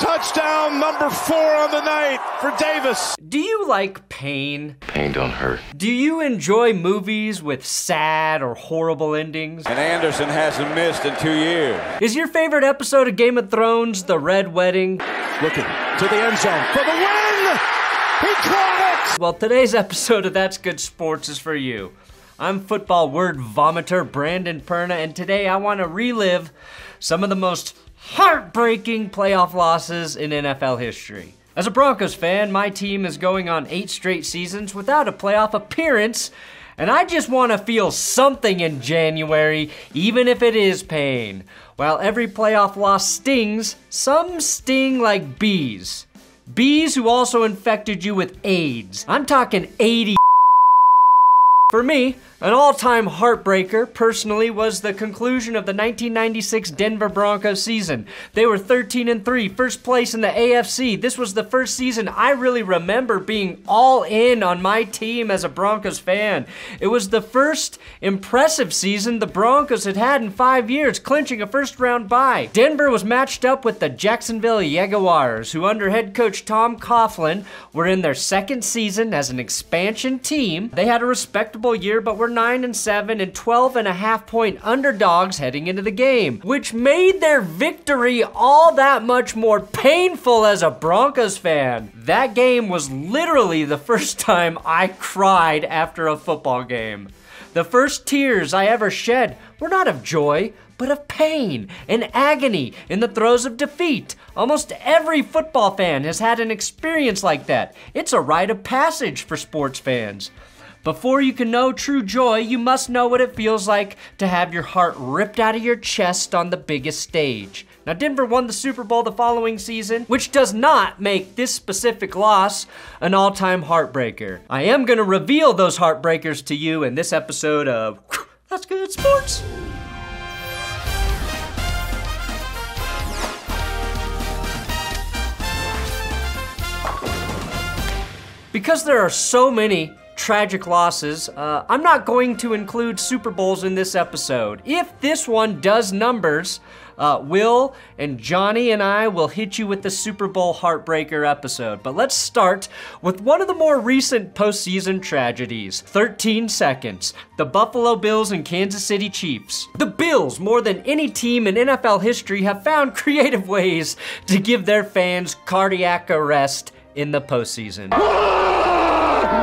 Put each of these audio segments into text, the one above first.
Touchdown number four on the night for Davis. Do you like pain? Pain don't hurt. Do you enjoy movies with sad or horrible endings? And Anderson hasn't missed in two years. Is your favorite episode of Game of Thrones The Red Wedding? Looking to the end zone for the win. He caught it. Well, today's episode of That's Good Sports is for you. I'm football word vomiter Brandon Perna, and today I want to relive some of the most heartbreaking playoff losses in NFL history. As a Broncos fan, my team is going on eight straight seasons without a playoff appearance, and I just want to feel something in January, even if it is pain. While every playoff loss stings, some sting like bees. Bees who also infected you with AIDS. I'm talking 80 for me, an all time heartbreaker, personally, was the conclusion of the 1996 Denver Broncos season. They were 13 and 3, first place in the AFC. This was the first season I really remember being all in on my team as a Broncos fan. It was the first impressive season the Broncos had had in five years, clinching a first round bye. Denver was matched up with the Jacksonville Jaguars, who, under head coach Tom Coughlin, were in their second season as an expansion team. They had a respectable year, but we're 9 and 7 and 12 and a half point underdogs heading into the game, which made their victory all that much more painful as a Broncos fan. That game was literally the first time I cried after a football game. The first tears I ever shed were not of joy, but of pain and agony in the throes of defeat. Almost every football fan has had an experience like that. It's a rite of passage for sports fans. Before you can know true joy, you must know what it feels like to have your heart ripped out of your chest on the biggest stage. Now, Denver won the Super Bowl the following season, which does not make this specific loss an all time heartbreaker. I am going to reveal those heartbreakers to you in this episode of That's Good Sports. Because there are so many tragic losses, uh, I'm not going to include Super Bowls in this episode. If this one does numbers, uh, Will and Johnny and I will hit you with the Super Bowl heartbreaker episode. But let's start with one of the more recent postseason tragedies 13 seconds. The Buffalo Bills and Kansas City Chiefs. The Bills, more than any team in NFL history, have found creative ways to give their fans cardiac arrest in the postseason.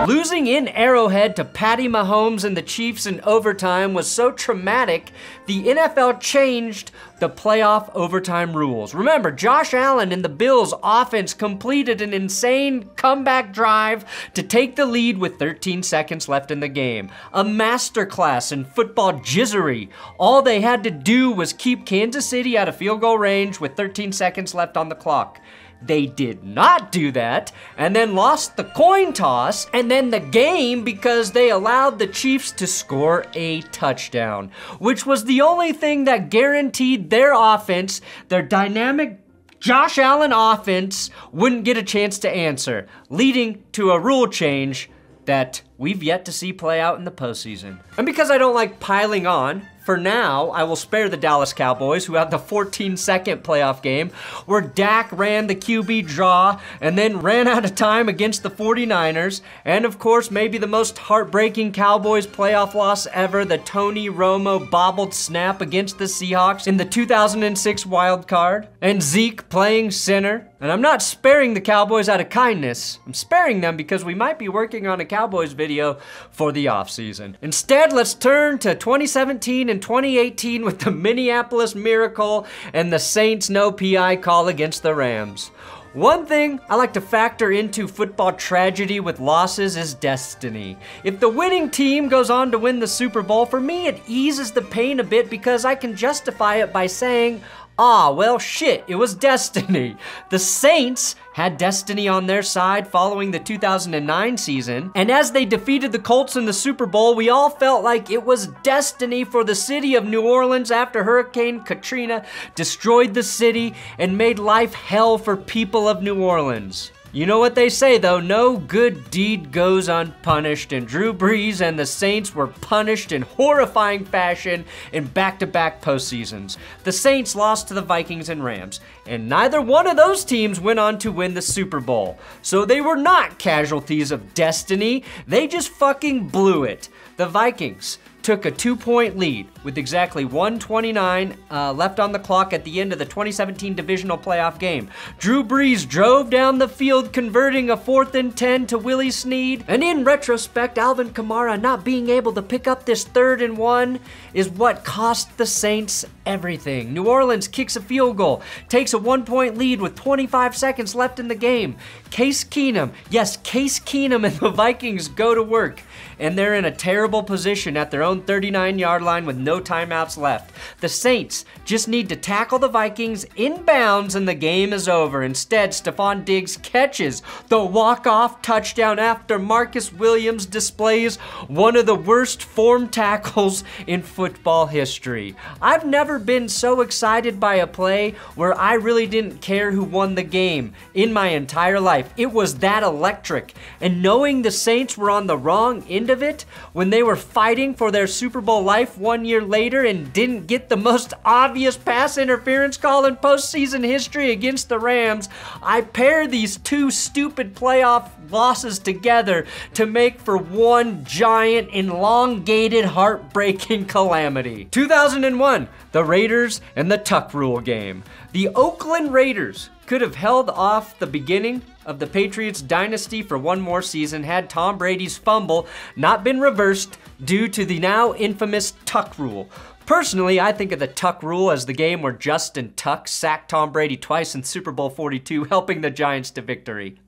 Losing in Arrowhead to Patty Mahomes and the Chiefs in overtime was so traumatic, the NFL changed the playoff overtime rules. Remember, Josh Allen and the Bills offense completed an insane comeback drive to take the lead with 13 seconds left in the game. A masterclass in football jizzery. All they had to do was keep Kansas City out of field goal range with 13 seconds left on the clock. They did not do that and then lost the coin toss and then the game because they allowed the Chiefs to score a touchdown, which was the only thing that guaranteed their offense, their dynamic Josh Allen offense, wouldn't get a chance to answer, leading to a rule change that we've yet to see play out in the postseason. And because I don't like piling on, for now, I will spare the Dallas Cowboys, who had the 14 second playoff game where Dak ran the QB draw and then ran out of time against the 49ers. And of course, maybe the most heartbreaking Cowboys playoff loss ever the Tony Romo bobbled snap against the Seahawks in the 2006 wild card. And Zeke playing center. And I'm not sparing the Cowboys out of kindness. I'm sparing them because we might be working on a Cowboys video for the offseason. Instead, let's turn to 2017 and 2018 with the Minneapolis Miracle and the Saints no PI call against the Rams. One thing I like to factor into football tragedy with losses is destiny. If the winning team goes on to win the Super Bowl, for me it eases the pain a bit because I can justify it by saying, ah, well, shit, it was destiny. The Saints had destiny on their side following the 2009 season, and as they defeated the Colts in the Super Bowl, we all felt like it was destiny for the city of New Orleans after Hurricane Katrina destroyed the city and made life hell for people of New Orleans. You know what they say though, no good deed goes unpunished, and Drew Brees and the Saints were punished in horrifying fashion in back to back postseasons. The Saints lost to the Vikings and Rams, and neither one of those teams went on to win the Super Bowl. So they were not casualties of destiny, they just fucking blew it. The Vikings took a two point lead with exactly 129 uh, left on the clock at the end of the 2017 divisional playoff game. Drew Brees drove down the field, converting a fourth and 10 to Willie Snead. And in retrospect, Alvin Kamara not being able to pick up this third and one is what cost the Saints everything. New Orleans kicks a field goal, takes a one point lead with 25 seconds left in the game. Case Keenum, yes, Case Keenum and the Vikings go to work and they're in a terrible position at their own 39 yard line with no timeouts left. The Saints just need to tackle the Vikings in bounds and the game is over. Instead, Stefon Diggs catches the walk off touchdown after Marcus Williams displays one of the worst form tackles in football history. I've never been so excited by a play where I really didn't care who won the game in my entire life. It was that electric. And knowing the Saints were on the wrong end end of it when they were fighting for their Super Bowl life one year later and didn't get the most obvious pass interference call in postseason history against the Rams. I pair these two stupid playoff losses together to make for one giant, elongated, heartbreaking calamity. 2001, the Raiders and the Tuck Rule game. The Oakland Raiders could have held off the beginning of the Patriots dynasty for one more season had Tom Brady's fumble not been reversed due to the now infamous Tuck rule. Personally, I think of the Tuck rule as the game where Justin Tuck sacked Tom Brady twice in Super Bowl 42, helping the Giants to victory.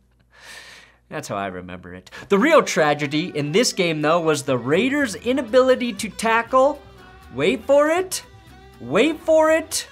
That's how I remember it. The real tragedy in this game, though, was the Raiders' inability to tackle. Wait for it. Wait for it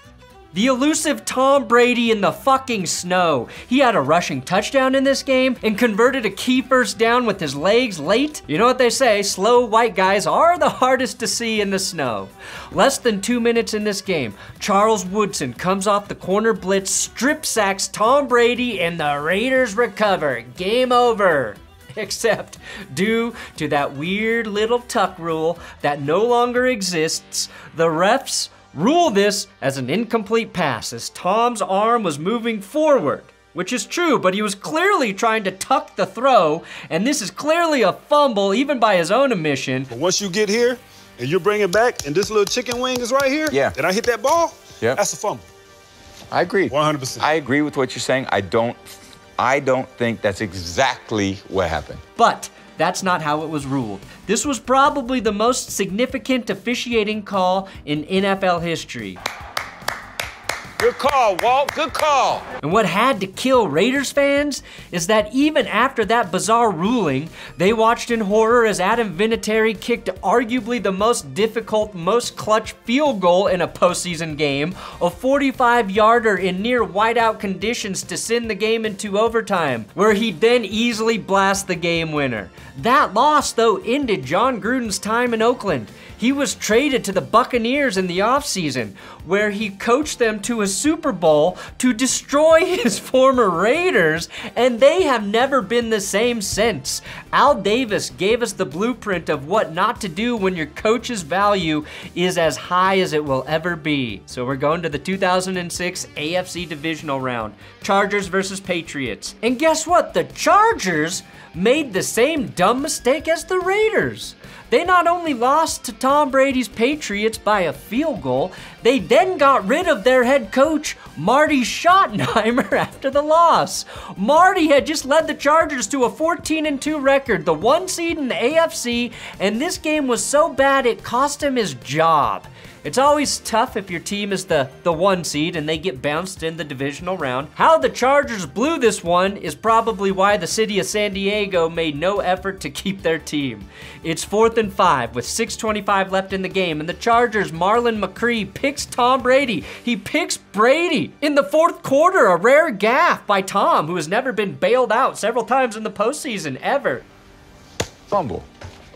the elusive Tom Brady in the fucking snow. He had a rushing touchdown in this game and converted a key first down with his legs late. You know what they say, slow white guys are the hardest to see in the snow. Less than two minutes in this game, Charles Woodson comes off the corner blitz, strip sacks Tom Brady, and the Raiders recover. Game over except due to that weird little tuck rule that no longer exists, the refs Rule this as an incomplete pass as Tom's arm was moving forward. Which is true, but he was clearly trying to tuck the throw, and this is clearly a fumble, even by his own admission. But once you get here, and you bring it back, and this little chicken wing is right here, yeah. and I hit that ball, yeah. that's a fumble. I agree. 100%. I agree with what you're saying. I don't, I don't think that's exactly what happened. But that's not how it was ruled. This was probably the most significant officiating call in NFL history. Good call, Walt. Good call. And what had to kill Raiders fans is that even after that bizarre ruling, they watched in horror as Adam Vinatieri kicked arguably the most difficult, most clutch field goal in a postseason game, a 45 yarder in near whiteout conditions to send the game into overtime, where he then easily blast the game winner. That loss, though, ended Jon Gruden's time in Oakland. He was traded to the Buccaneers in the offseason, where he coached them to a Super Bowl to destroy his former Raiders, and they have never been the same since. Al Davis gave us the blueprint of what not to do when your coach's value is as high as it will ever be. So we're going to the 2006 AFC Divisional Round Chargers versus Patriots. And guess what? The Chargers made the same dumb mistake as the Raiders. They not only lost to Tom Brady's Patriots by a field goal, they then got rid of their head coach, Marty Schottenheimer, after the loss. Marty had just led the Chargers to a 14 2 record, the one seed in the AFC, and this game was so bad it cost him his job. It's always tough if your team is the, the one seed and they get bounced in the divisional round. How the Chargers blew this one is probably why the city of San Diego made no effort to keep their team. It's fourth and five with 6.25 left in the game, and the Chargers' Marlon McCree picks Tom Brady. He picks Brady in the fourth quarter, a rare gaff by Tom, who has never been bailed out several times in the postseason ever. Fumble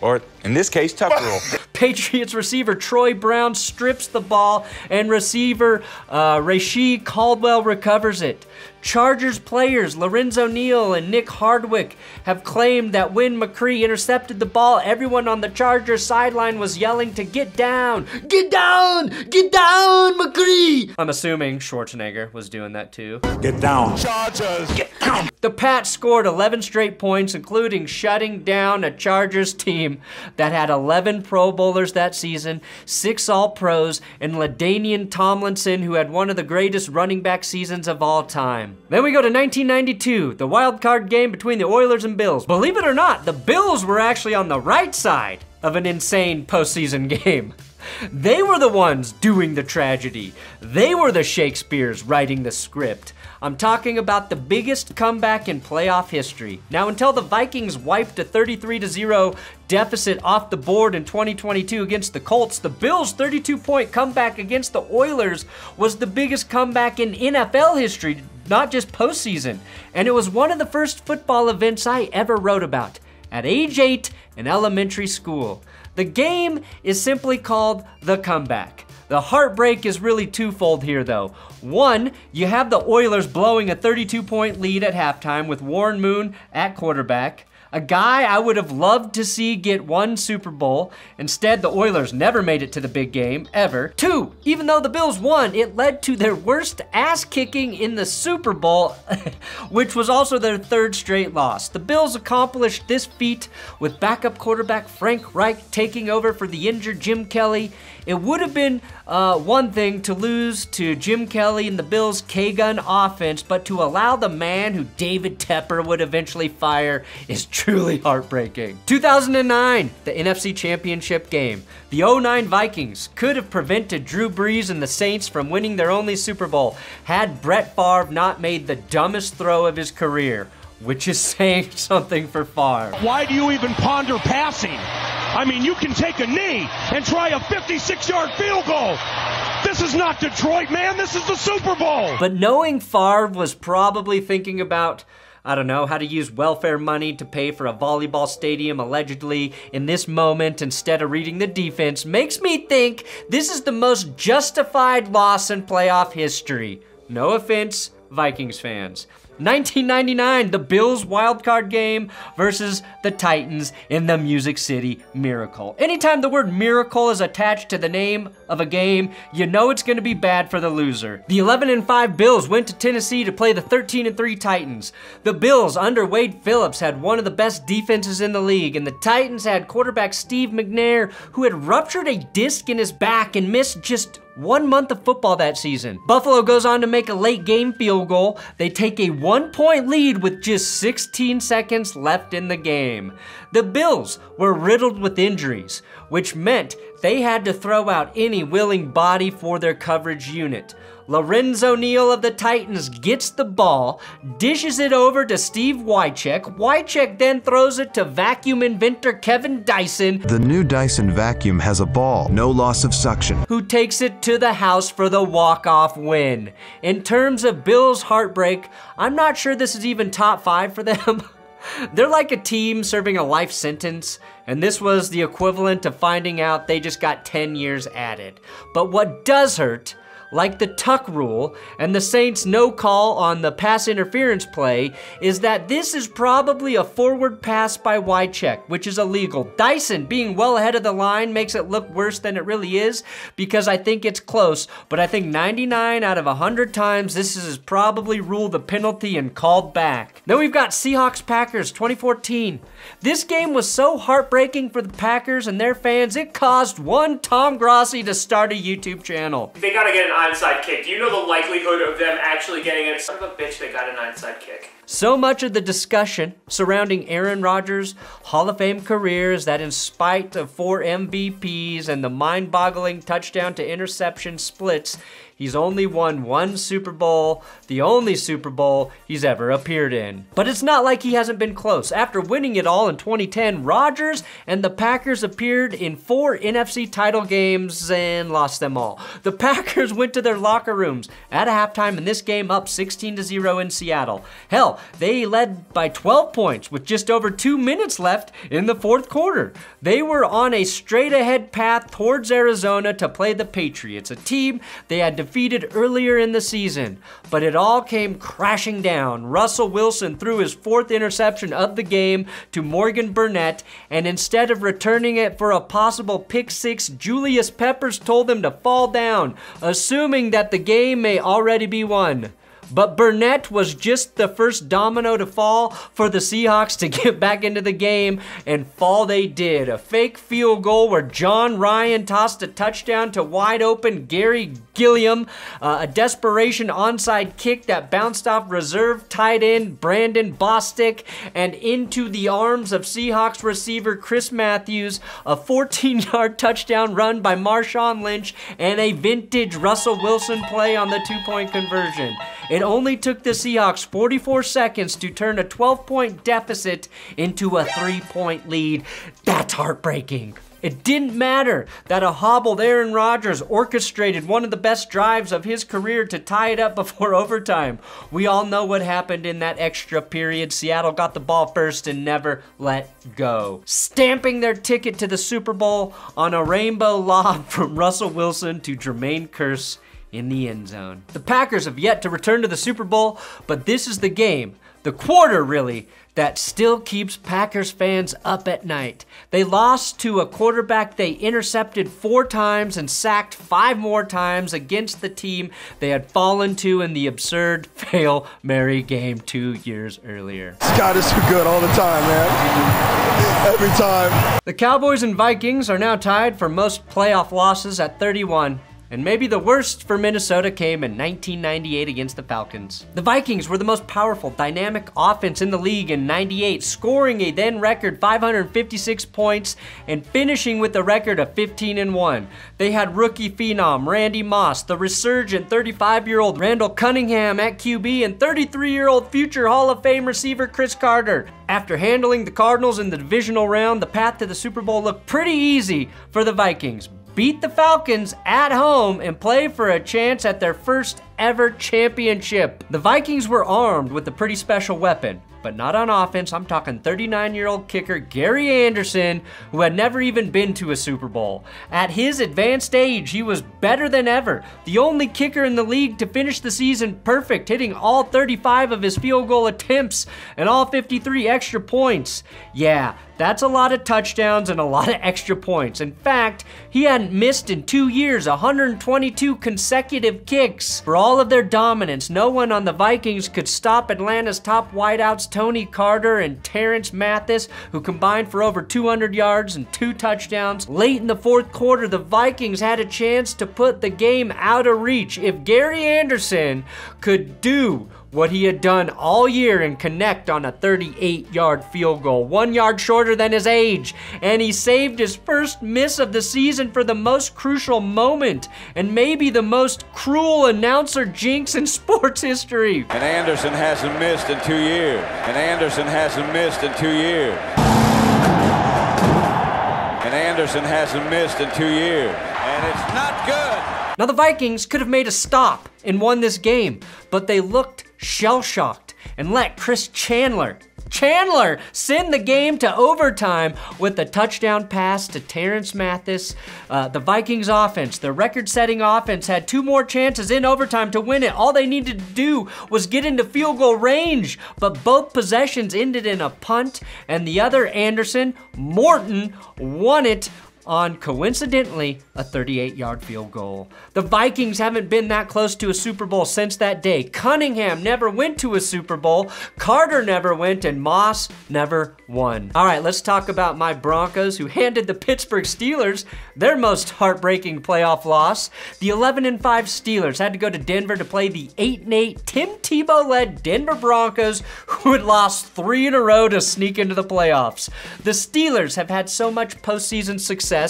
or in this case, tuck rule. Patriots receiver Troy Brown strips the ball, and receiver uh, Rasheed Caldwell recovers it. Chargers players Lorenzo Neal and Nick Hardwick have claimed that when McCree intercepted the ball, everyone on the Chargers sideline was yelling to get down. Get down! Get down, McCree! I'm assuming Schwarzenegger was doing that too. Get down. Chargers, get down. The Pats scored 11 straight points, including shutting down a Chargers team that had 11 Pro Bowlers that season, six All Pros, and LaDainian Tomlinson, who had one of the greatest running back seasons of all time. Then we go to 1992, the wild card game between the Oilers and Bills. Believe it or not, the Bills were actually on the right side of an insane postseason game. They were the ones doing the tragedy. They were the Shakespeares writing the script. I'm talking about the biggest comeback in playoff history. Now, until the Vikings wiped a 33 0 deficit off the board in 2022 against the Colts, the Bills' 32 point comeback against the Oilers was the biggest comeback in NFL history, not just postseason. And it was one of the first football events I ever wrote about at age 8 in elementary school. The game is simply called The Comeback. The heartbreak is really twofold here, though. One, you have the Oilers blowing a 32 point lead at halftime with Warren Moon at quarterback. A guy I would have loved to see get one Super Bowl. Instead, the Oilers never made it to the big game, ever. Two, even though the Bills won, it led to their worst ass kicking in the Super Bowl, which was also their third straight loss. The Bills accomplished this feat with backup quarterback Frank Reich taking over for the injured Jim Kelly. It would have been uh, one thing to lose to Jim Kelly and the Bills' K gun offense, but to allow the man who David Tepper would eventually fire is truly heartbreaking. 2009, the NFC Championship game. The 09 Vikings could have prevented Drew Brees and the Saints from winning their only Super Bowl had Brett Favre not made the dumbest throw of his career, which is saying something for Favre. Why do you even ponder passing? I mean, you can take a knee and try a 56 yard field goal. This is not Detroit, man. This is the Super Bowl. But knowing Favre was probably thinking about, I don't know, how to use welfare money to pay for a volleyball stadium allegedly in this moment instead of reading the defense makes me think this is the most justified loss in playoff history. No offense, Vikings fans. 1999, the Bills wildcard game versus the Titans in the Music City Miracle. Anytime the word miracle is attached to the name of a game, you know it's going to be bad for the loser. The 11 and 5 Bills went to Tennessee to play the 13 and 3 Titans. The Bills under Wade Phillips had one of the best defenses in the league, and the Titans had quarterback Steve McNair who had ruptured a disc in his back and missed just one month of football that season. Buffalo goes on to make a late game field goal. They take a one point lead with just 16 seconds left in the game. The Bills were riddled with injuries, which meant they had to throw out any willing body for their coverage unit. Lorenzo Neal of the Titans gets the ball, dishes it over to Steve Wycheck. Wycheck then throws it to vacuum inventor Kevin Dyson, The new Dyson vacuum has a ball, no loss of suction. who takes it to the house for the walk-off win. In terms of Bills' heartbreak, I'm not sure this is even top five for them. They're like a team serving a life sentence, and this was the equivalent of finding out they just got 10 years added. But what does hurt like the tuck rule and the Saints' no call on the pass interference play, is that this is probably a forward pass by Wycheck, which is illegal. Dyson being well ahead of the line makes it look worse than it really is because I think it's close, but I think 99 out of 100 times this is probably ruled a penalty and called back. Then we've got Seahawks Packers 2014. This game was so heartbreaking for the Packers and their fans, it caused one Tom Grossi to start a YouTube channel. They gotta get an onside kick. Do you know the likelihood of them actually getting it? Son of a bitch, they got an onside kick. So much of the discussion surrounding Aaron Rodgers' Hall of Fame career is that in spite of four MVPs and the mind boggling touchdown to interception splits, he's only won one Super Bowl, the only Super Bowl he's ever appeared in. But it's not like he hasn't been close. After winning it all in 2010, Rodgers and the Packers appeared in four NFC title games and lost them all. The Packers went to their locker rooms at halftime in this game up 16 to 0 in Seattle. Hell, they led by 12 points with just over two minutes left in the fourth quarter. They were on a straight ahead path towards Arizona to play the Patriots, a team they had defeated earlier in the season, but it all came crashing down. Russell Wilson threw his fourth interception of the game to Morgan Burnett, and instead of returning it for a possible pick six, Julius Peppers told him to fall down, assuming that the game may already be won. But Burnett was just the first domino to fall for the Seahawks to get back into the game, and fall they did. A fake field goal where Jon Ryan tossed a touchdown to wide open Garry Gilliam, uh, a desperation onside kick that bounced off reserve tight end Brandon Bostick and into the arms of Seahawks receiver Chris Matthews, a 14 yard touchdown run by Marshawn Lynch, and a vintage Russell Wilson play on the two point conversion. It only took the Seahawks 44 seconds to turn a 12 point deficit into a three point lead. That's heartbreaking. It didn't matter that a hobbled Aaron Rodgers orchestrated one of the best drives of his career to tie it up before overtime. We all know what happened in that extra period. Seattle got the ball first and never let go. Stamping their ticket to the Super Bowl on a rainbow lob from Russell Wilson to Jermaine Kearse in the end zone. The Packers have yet to return to the Super Bowl, but this is the game, the quarter really, that still keeps Packers fans up at night. They lost to a quarterback they intercepted four times and sacked five more times against the team they had fallen to in the absurd fail Mary game two years earlier. Scott is too good all the time, man. Every time. The Cowboys and Vikings are now tied for most playoff losses at 31. And maybe the worst for Minnesota came in 1998 against the Falcons. The Vikings were the most powerful, dynamic offense in the league in 98, scoring a then record 556 points and finishing with a record of 15 and 1. They had rookie phenom Randy Moss, the resurgent 35 year old Randall Cunningham at QB, and 33 year old future Hall of Fame receiver Cris Carter. After handling the Cardinals in the divisional round, the path to the Super Bowl looked pretty easy for the Vikings beat the Falcons at home and play for a chance at their first ever championship. The Vikings were armed with a pretty special weapon but not on offense. I'm talking 39 year old kicker Gary Anderson, who had never even been to a Super Bowl. At his advanced age, he was better than ever. The only kicker in the league to finish the season perfect, hitting all 35 of his field goal attempts and all 53 extra points. Yeah, that's a lot of touchdowns and a lot of extra points. In fact, he hadn't missed in two years 122 consecutive kicks. For all of their dominance, no one on the Vikings could stop Atlanta's top wideouts Tony Carter and Terance Mathis, who combined for over 200 yards and two touchdowns. Late in the fourth quarter, the Vikings had a chance to put the game out of reach. If Gary Anderson could do what he had done all year and connect on a 38 yard field goal, one yard shorter than his age. And he saved his first miss of the season for the most crucial moment and maybe the most cruel announcer jinx in sports history. And Anderson hasn't missed in two years. And Anderson hasn't missed in two years. And Anderson hasn't missed in two years. And it's not good. Now, the Vikings could have made a stop and won this game, but they looked shell shocked and let Chris Chandler, Chandler, send the game to overtime with a touchdown pass to Terance Mathis. Uh, the Vikings offense, the record setting offense, had two more chances in overtime to win it. All they needed to do was get into field goal range, but both possessions ended in a punt, and the other, Andersen, Morten, won it on coincidentally a 38 yard field goal. The Vikings haven't been that close to a Super Bowl since that day. Cunningham never went to a Super Bowl, Carter never went, and Moss never won. All right, let's talk about my Broncos who handed the Pittsburgh Steelers their most heartbreaking playoff loss. The 11 and 5 Steelers had to go to Denver to play the 8 and 8 Tim Tebow led Denver Broncos who had lost 3 in a row to sneak into the playoffs. The Steelers have had so much postseason success,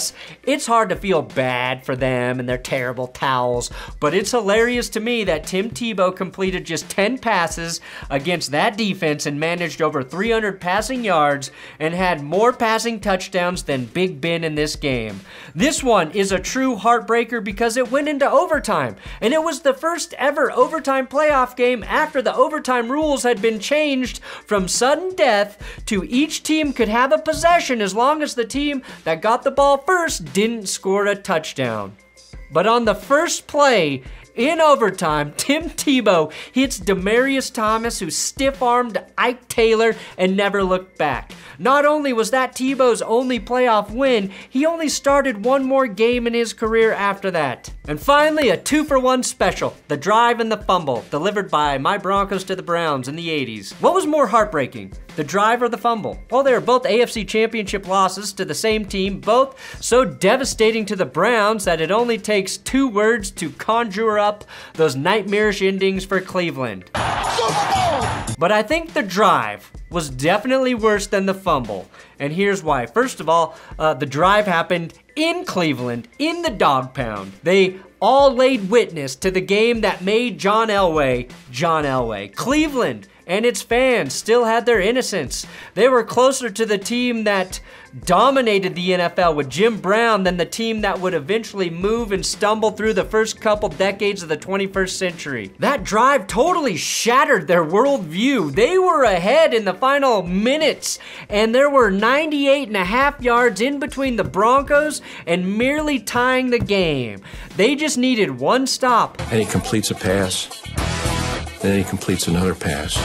it's hard to feel bad for them and their terrible towels, but it's hilarious to me that Tim Tebow completed just 10 passes against that defense and managed over 300 passing yards and had more passing touchdowns than Big Ben in this game. This one is a true heartbreaker because it went into overtime, and it was the first ever overtime playoff game after the overtime rules had been changed from sudden death to each team could have a possession as long as the team that got the ball first didn't score a touchdown. But on the first play, In overtime, Tim Tebow hits Demaryius Thomas, who stiff armed Ike Taylor and never looked back. Not only was that Tebow's only playoff win, he only started one more game in his career after that. And finally, a two for one special the drive and the fumble, delivered by my Broncos to the Browns in the 80s. What was more heartbreaking? The drive or the fumble? Well, they are both AFC championship losses to the same team, both so devastating to the Browns that it only takes two words to conjure up those nightmarish endings for Cleveland. But I think the drive was definitely worse than the fumble. And here's why. First of all, uh, the drive happened in Cleveland, in the dog pound. They all laid witness to the game that made John Elway John Elway. Cleveland and its fans still had their innocence. They were closer to the team that dominated the NFL with Jim Brown than the team that would eventually move and stumble through the first couple decades of the 21st century. That drive totally shattered their worldview. They were ahead in the final minutes, and there were 98 and a half yards in between the Broncos and merely tying the game. They just needed one stop. And he completes a pass. Then he completes another pass.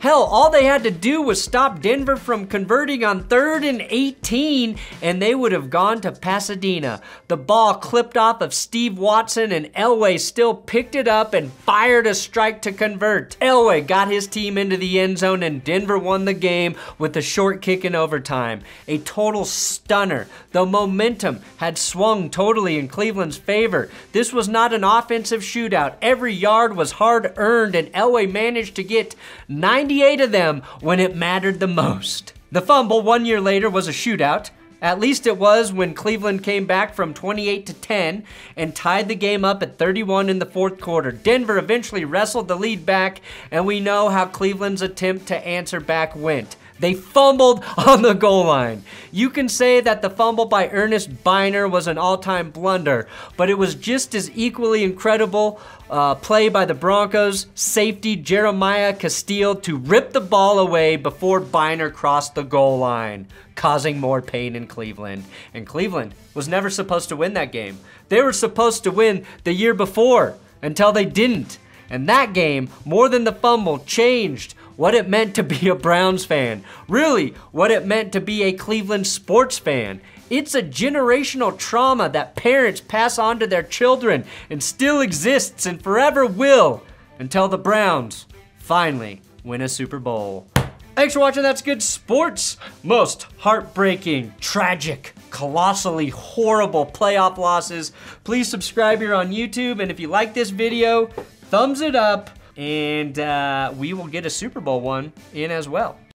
Hell, all they had to do was stop Denver from converting on third and 18, and they would have gone to Pasadena. The ball clipped off of Steve Watson, and Elway still picked it up and fired a strike to convert. Elway got his team into the end zone, and Denver won the game with a short kick in overtime. A total stunner. The momentum had swung totally in Cleveland's favor. This was not an offensive shootout. Every yard was hard earned, and Elway managed to get 98 of them when it mattered the most. The fumble one year later was a shootout. At least it was when Cleveland came back from 28 to 10 and tied the game up at 31 in the fourth quarter. Denver eventually wrestled the lead back, and we know how Cleveland's attempt to answer back went. They fumbled on the goal line. You can say that the fumble by Ernest Byner was an all time blunder, but it was just as equally incredible uh, play by the Broncos safety Jeremiah Castille to rip the ball away before Byner crossed the goal line, causing more pain in Cleveland. And Cleveland was never supposed to win that game. They were supposed to win the year before until they didn't. And that game, more than the fumble, changed what it meant to be a Browns fan. Really, what it meant to be a Cleveland sports fan. It's a generational trauma that parents pass on to their children and still exists and forever will until the Browns finally win a Super Bowl. Thanks for watching That's Good Sports. Most heartbreaking, tragic, colossally horrible playoff losses. Please subscribe here on YouTube, and if you like this video, thumbs it up, and uh, we will get a Super Bowl one in as well.